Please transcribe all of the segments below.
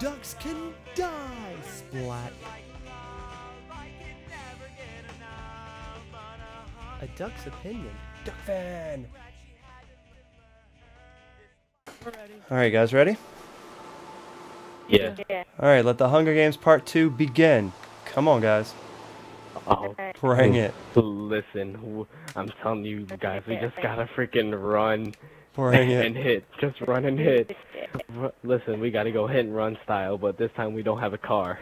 ducks can die! Splat. A duck's opinion. Duck fan! Alright, guys, ready? Yeah. Yeah. Alright, let the Hunger Games Part 2 begin. Come on, guys. Oh, Bring it. listen, I'm telling you guys, we just gotta freaking run Bring and it. hit. Just run and hit. Listen, we gotta go hit and run style, but this time we don't have a car.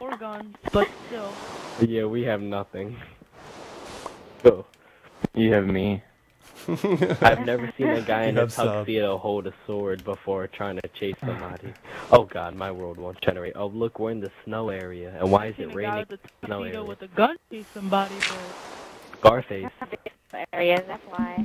Or guns, but still. yeah, we have nothing. Go. You have me. I've never seen a guy in a have sub. tuxedo hold a sword before trying to chase somebody. Oh god, my world won't generate. Oh look, we're in the snow area, and why is I've it a guy raining? with a snow tuxedo area? with a gun chase somebody, but Scarface. areas, that's why.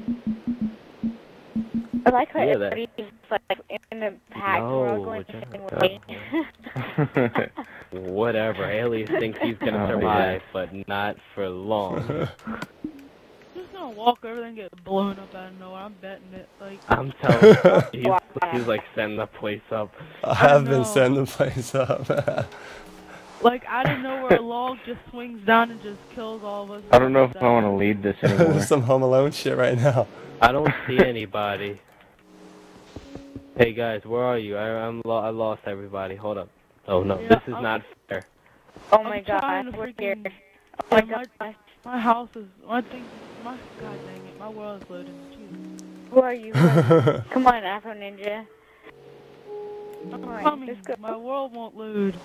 I like how Yeah, that- everything's like in the pack. We're all going the same way. Whatever. Alias thinks he's gonna Oh, survive, but not for long. just gonna walk over there and get blown up out of nowhere. I'm betting it. Like, I'm telling you, he's, he's like setting the place up. I have been know. setting the place up. Like out of nowhere, a log just swings down and just kills all of us. I don't know if I want to lead this anymore. Some Home Alone shit right now. I don't see anybody. Hey guys, where are you? I, I'm lo- I lost everybody. Hold up. Oh no, Yeah, this is I'm- not fair. oh my I'm trying god, to we're here. Oh my Yeah, my- god. My house is. My thing. My god dang it. My world is loading. Jesus. Who are you? Come on, Afro Ninja. I'm Alright, coming. let's go. My world won't load.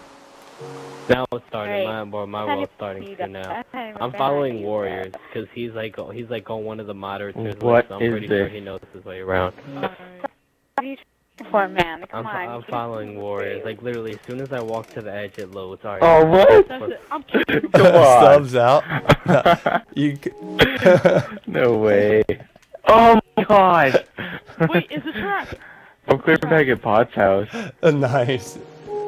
Now it's starting. Right. My boy, my world's starting even to see now. I can't even I'm following. Warriors because he's like oh, he's like on one of the moderators. What lists, so I'm is pretty sure this? he knows his way around. What are you for, man? Come I'm, on. I'm following Warriors. Like literally, as soon as I walk to the edge, it loads. Alright. oh, what? That's it. I'm kicking Come on. Subs out. you. no way. Oh my god. Wait, it's a trap. I'm clear back at Pot's house. nice.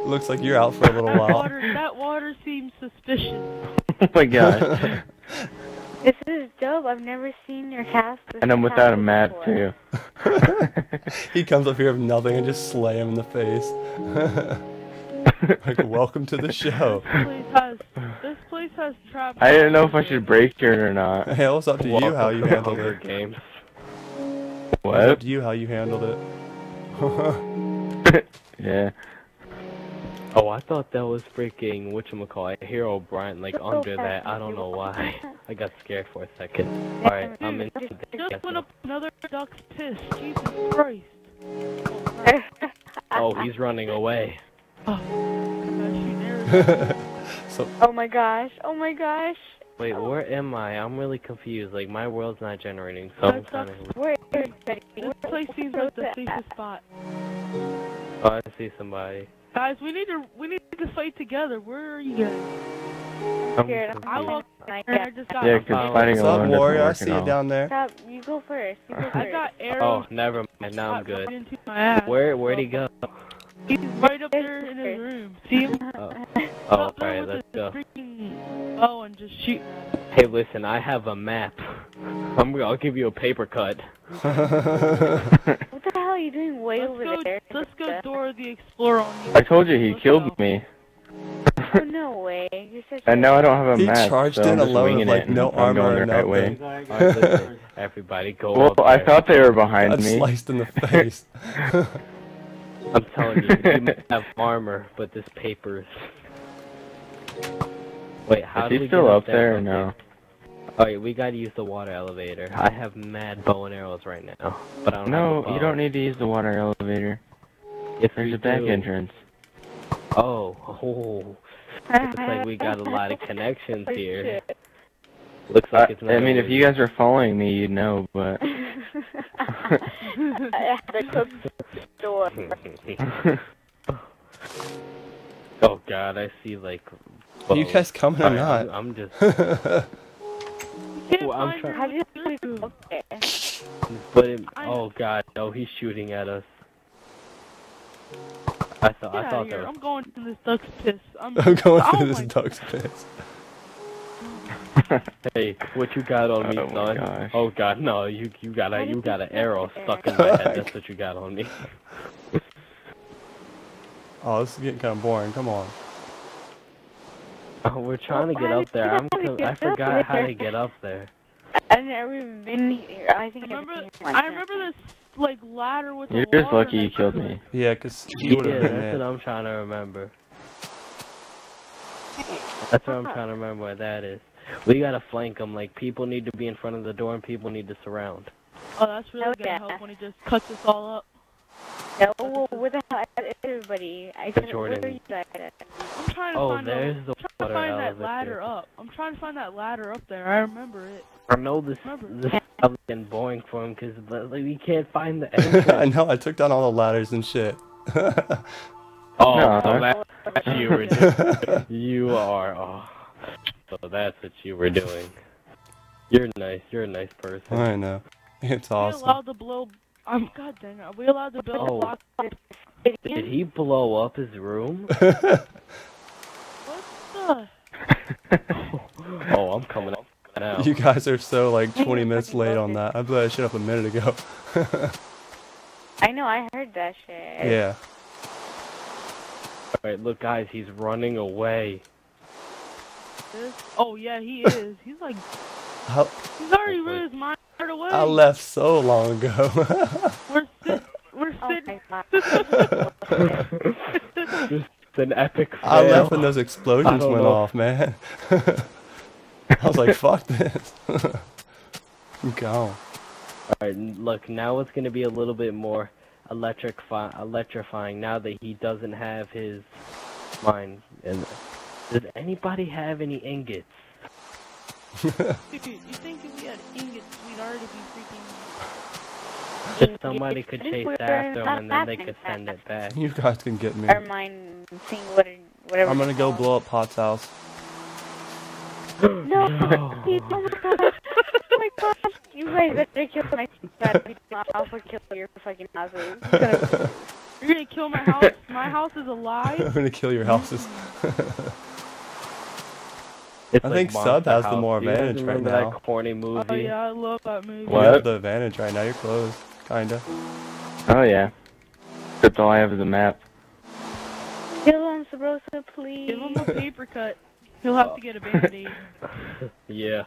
Looks like you're out for a little That while. water, that water seems suspicious. Oh my god. This is dope. I've never seen your cast. this And I'm without a mat too. he comes up here with nothing and just slay him in the face. like, welcome to the show. This place has. This place has trap. I didn't know if I should break it or not. Hey, it's up to you how you handled Hunger it. Games. It's up to you how you handled it. Yeah. Oh, I thought that was freaking whatchamacallit, Herobrine, like under that. I don't know why. I got scared for a second. Alright, I'm in. Just went up another duck's piss. Jesus Christ. Oh. He's running away. Oh, gotta shoot arrows. so, Oh my gosh. Oh my gosh. Wait, where am I? I'm really confused. Like, my world's not generating, so I'm That kind sucks. of. Where is? This place seems like the safest spot. Oh, I see somebody. Guys, we need to we need to fight together. Where are you guys? I'm scared. I'm I walk I just got. Yeah, I'm because following- fighting what's up, alone doesn't warrior? I see you down there. Stop. You go first. You go first. I got arrows. Oh, never mind. Now I'm good. Into my ass. Where, where'd he go? He's right up there in his room. See him? Oh, oh alright, let's go. freaking bow and just shoot. Hey, listen, I have a map. I'm, I'll give you a paper cut. What the hell are you doing way Let's over go. there? Let's go, Dora the Explorer on you. I told you he killed me. Oh, no way. Such And now I don't have a He map. charged so in alone with, like, no armor going or the right way. nothing. Alright, listen, everybody go Well, up I thought they were behind Got me. sliced in the face. I'm telling you, you might have armor, but this paper is... Wait, how Is do he we still get up there or no? Alright, we gotta use the water elevator. I have mad bow and arrows right now, but I don't No, have a you don't need to use the water elevator. Yes, There's a back do. entrance. Oh, oh. Looks like we got a lot of connections Oh, here. shit. Looks like it's not I mean, if you guys were following me, you'd know, but... I had cook store. oh god, I see like. Are you guys coming or Alright, I'm, not? I'm just. Can't Well, I'm find try- your How did way you through. okay? But it, oh god, no, he's shooting at us. I thought Get I thought of there was I'm going to this duck's piss. I'm, I'm going oh through this my- duck's piss. Hey, what you got on me, Oh son? gosh. Oh god, no, you you got a you got an arrow stuck in my head. That's what you got on me. Oh, this is getting kind of boring. Come on. Oh, we're trying to get up there. I'm did get I forgot how to get up there. I've never been here. I think I've Remember, been here once. I remember this like ladder with You're the just lucky you killed me. it. Yeah, because you Yeah, would have that's what. I'm trying to remember. That's what I'm trying to remember what that is. We gotta flank them. Like people need to be in front of the door and people need to surround. Oh, that's really Oh, gonna yeah. help when he just cuts us all up. No, well, where the hell is everybody? I said, where Jordan. are you guys at? I'm trying to Oh, find there's the, the I'm trying to find that elevator. ladder up. I'm trying to find that ladder up there. I remember it. I know this Remember. this is probably getting boring for him because like, we can't find the I know. I took down all the ladders and shit. oh, No. so that's what you were doing. You are. Oh, so that's what you were doing. You're nice. You're a nice person. I know. It's awesome. Are we awesome. allowed to blow? I'm God dang it. Are we allowed to build Oh. a block? Did he blow up his room? What the? oh, I'm coming up now. You guys are so like 20 minutes late on that. I blew that shit up a minute ago. I know, I heard that shit. yeah. Alright, look, guys, he's running away. Oh yeah, he is. He's like, I, he's already rid his mind away. I left so long ago. We're sit, we're Oh sitting. my god. Just an epic fail. I left when those explosions don't went know. off, man. I was like, fuck this. I'm. Alright, look, now it's gonna be a little bit more electrify electrifying now that he doesn't have his mind. And does anybody have any ingots? Dude, you think if we had ingots, we'd already be freaking. Just somebody could chase after him and then they could send it back. You guys can get me. Or mine seeing what, whatever. I'm gonna go called. blow up Pot's house. No! No. Dude, oh my god! Oh my god! You guys better kill my god. I'll fucking kill your fucking houses. You're gonna kill my house. My house is alive. I'm gonna kill your houses. It's I like think Sub Monster has the more Do you guys advantage right remember now. that corny oh, movie? Oh yeah, I love that movie. What? You have the advantage right now. You're close, kinda. Oh yeah. That's all I have is a map. Kill him, Sabrosa, please. Give him a paper cut. He'll have to get a band-aid. Yeah.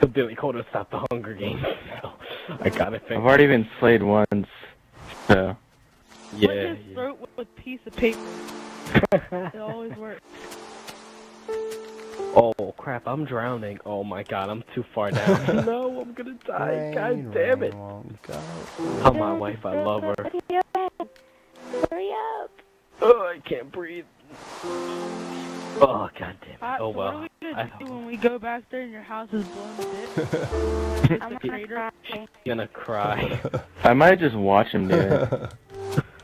So Billy Coda stopped the Hunger Games. So I gotta I've already been slayed once, so Yeah. Slit his throat with a piece of paper. It always works. Oh crap! I'm drowning. Oh my god! I'm too far down. no, I'm gonna die. God damn it! Oh my wife, I love her. Hurry up! Hurry up! Oh, I can't breathe. Oh god damn it! Pat, Oh so what are well. we gonna I- do when we go back there and your house is blown to bits? I'm gonna crater? cry. gonna cry. I might just watch him do it.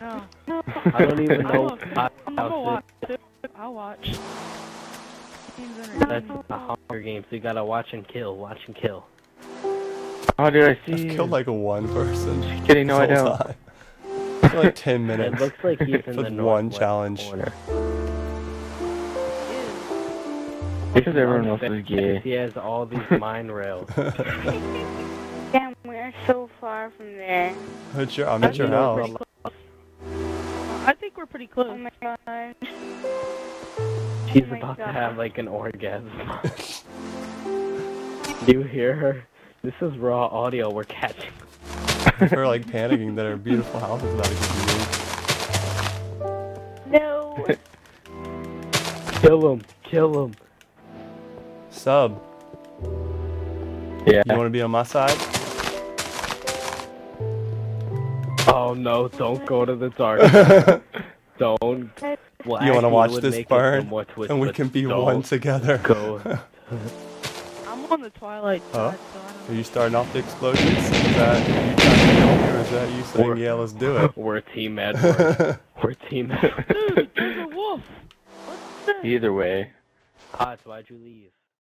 No. No. I don't even know. I'm gonna watch. I'll watch. That's a the Hunger Games. So you gotta watch and kill. Watch and kill. Oh, dude, I I see. you. killed like one person. Just kidding, no, I this whole don't. time. For like 10 minutes. It minutes. looks like he's in the one northwest challenge. corner. Because everyone else is gay. He has all these mine rails. Damn, we're so far from there. At your, I'm at your house. for a lot- I think we're pretty close. Oh close. my god. She's Oh my about to have like an orgasm. Do you hear her? This is raw audio we're catching. They're like panicking that our beautiful house is about to get No! Kill him! Kill him! Sub, Yeah. you want to be on my side? Oh no, don't go to the dark. don't. Well, You wanna watch this burn? twist, and we can be one together. Go. I'm on the twilight Huh? side, so Are you starting off the explosions? Is that you trying to kill me, or is that you saying, Or- yeah, let's do it"? We're a Team Edward. We're a Team Edward. Dude, there's a wolf! What's that? Either way. Pots, why'd you leave?